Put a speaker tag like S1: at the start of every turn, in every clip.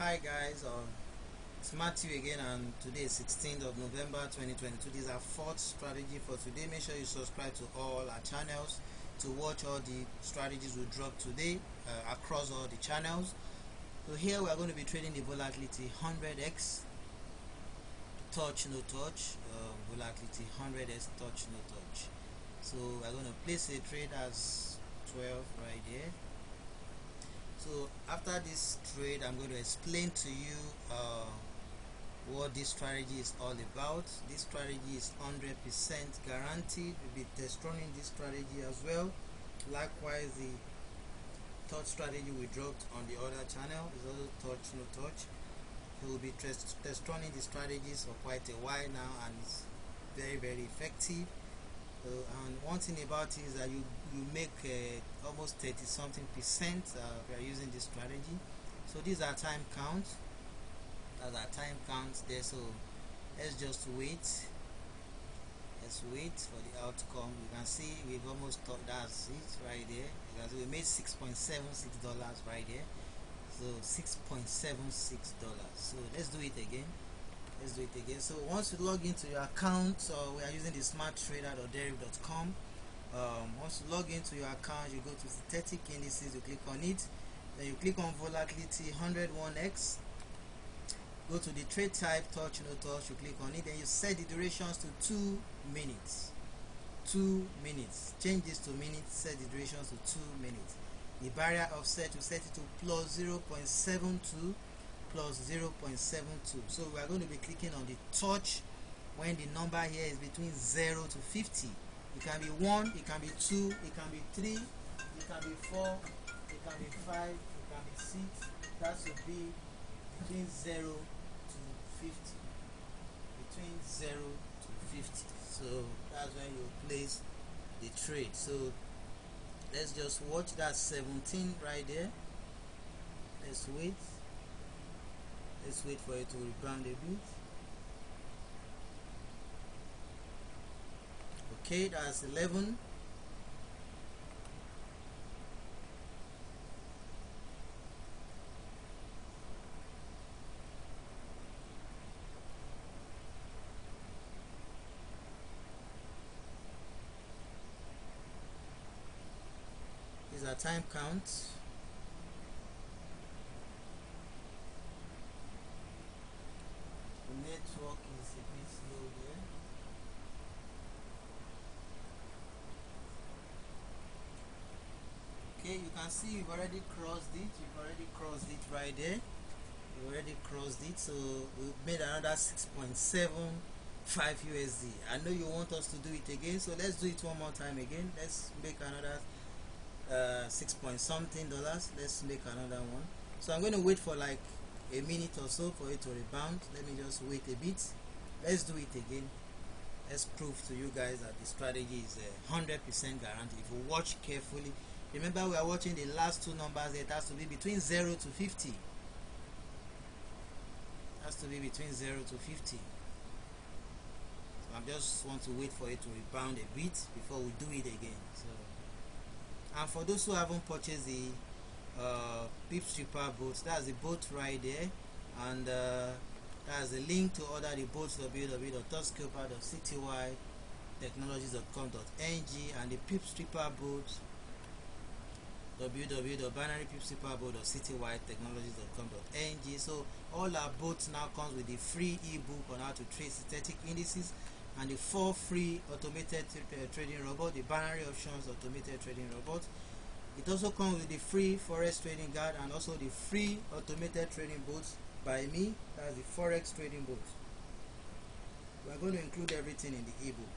S1: Hi guys, uh, it's Matthew again and today is 16th of November 2022. This is our fourth strategy for today. Make sure you subscribe to all our channels to watch all the strategies we drop today uh, across all the channels. So here we are going to be trading the volatility 100x touch no touch uh, volatility 100x touch no touch. So we're going to place a trade as 12 right here so after this trade i'm going to explain to you uh, what this strategy is all about. This strategy is 100% guaranteed. We'll be test running this strategy as well. Likewise the third strategy we dropped on the other channel is also touch no touch. We will be test, test the strategies for quite a while now and it's very very effective uh, and one thing about it is that you you make uh, almost 30 something percent uh, you are using this strategy. So these are time counts that's our time counts there. So let's just wait. Let's wait for the outcome. You can see we've almost thought that's it right there. Because we made 6.76 dollars right there. So 6.76 dollars. So let's do it again let's do it again. So once you log into your account so we are using the smarttrader.deriv.com um, once you log into your account you go to synthetic indices you click on it. Then you click on volatility 101x go to the trade type touch no touch you click on it. Then you set the durations to two minutes. Two minutes. Change this to minutes set the durations to two minutes. The barrier offset you set it to plus 0.72 plus 0.72 so we are going to be clicking on the touch when the number here is between 0 to 50 it can be 1 it can be 2 it can be 3 it can be 4 it can be 5 it can be 6 that should be between 0 to 50 between 0 to 50 so that's when you place the trade. So let's just watch that 17 right there. Let's wait let's wait for it to rebound a bit. Okay that's 11 these are time counts network is a bit slow there. Okay you can see you've already crossed it. You've already crossed it right there. You already crossed it so we've made another 6.75 USD I know you want us to do it again so let's do it one more time again. Let's make another uh, 6 point something dollars. Let's make another one. So I'm going to wait for like a minute or so for it to rebound. Let me just wait a bit. Let's do it again. Let's prove to you guys that the strategy is a hundred percent guarantee if you watch carefully remember we are watching the last two numbers. It has to be between 0 to 50 it has to be between 0 to 50 so I just want to wait for it to rebound a bit before we do it again. So and for those who haven't purchased the uh, PipsReaper boats. That's the boat right there. And uh, that's link to order the boats www.touchscalper.ctytechnologies.com.ng and the PipsReaper boat www.binarypipsreaper.ctytechnologies.com.ng so all our boats now comes with the free ebook on how to trade synthetic indices and the four free automated uh, trading robot the binary options automated trading robot it also comes with the free forex trading guide and also the free automated trading boats by me. That's the forex trading boat we are going to include everything in the ebook.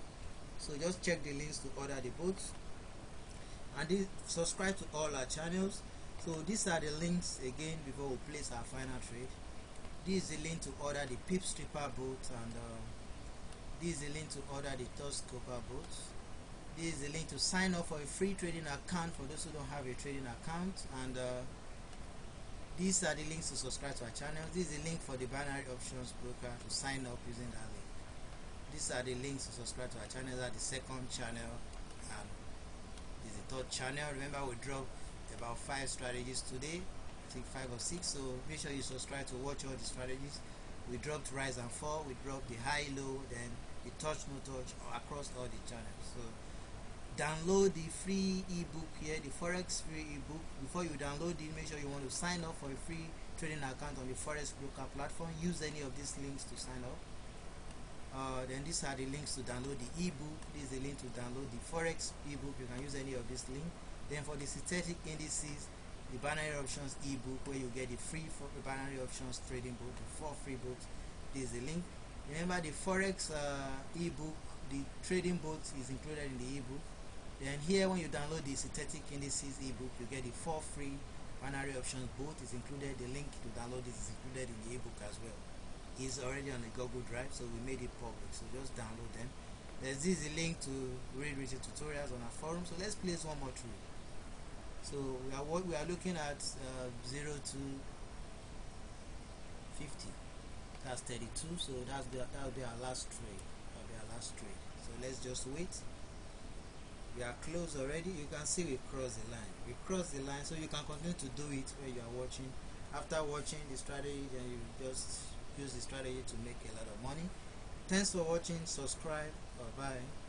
S1: So just check the links to order the boats and this, subscribe to all our channels. So these are the links again before we place our final trade. This is the link to order the PipsReaper boat and uh, this is the link to order the TouchScalper boats this is the link to sign up for a free trading account for those who don't have a trading account. And uh, these are the links to subscribe to our channel. This is the link for the binary options broker to sign up using that link. These are the links to subscribe to our channel. That the second channel and this is the third channel. Remember we dropped about five strategies today. I think five or six. So make sure you subscribe to watch all the strategies. We dropped rise and fall. We dropped the high low then the touch no touch across all the channels. So download the free ebook here the forex free ebook. Before you download it make sure you want to sign up for a free trading account on the forex broker platform. Use any of these links to sign up. Uh, then these are the links to download the ebook. This is the link to download the forex ebook. You can use any of this link then for the synthetic indices the binary options ebook where you get the free for the binary options trading book the four free books. This is the link. Remember the forex uh, ebook the trading book is included in the ebook then here when you download the synthetic indices ebook you get the four free binary options both is included the link to download is included in the ebook as well is already on the Google Drive, so we made it public. So just download them. There's this link to read written tutorials on our forum. So let's place one more trade. So we are what we are looking at uh, zero to fifty. That's thirty-two. So that's the, that will be our last trade. That'll be our last trade. So let's just wait. We are close already. You can see we crossed the line. We crossed the line, so you can continue to do it where you are watching. After watching the strategy, then you just use the strategy to make a lot of money thanks for watching subscribe bye bye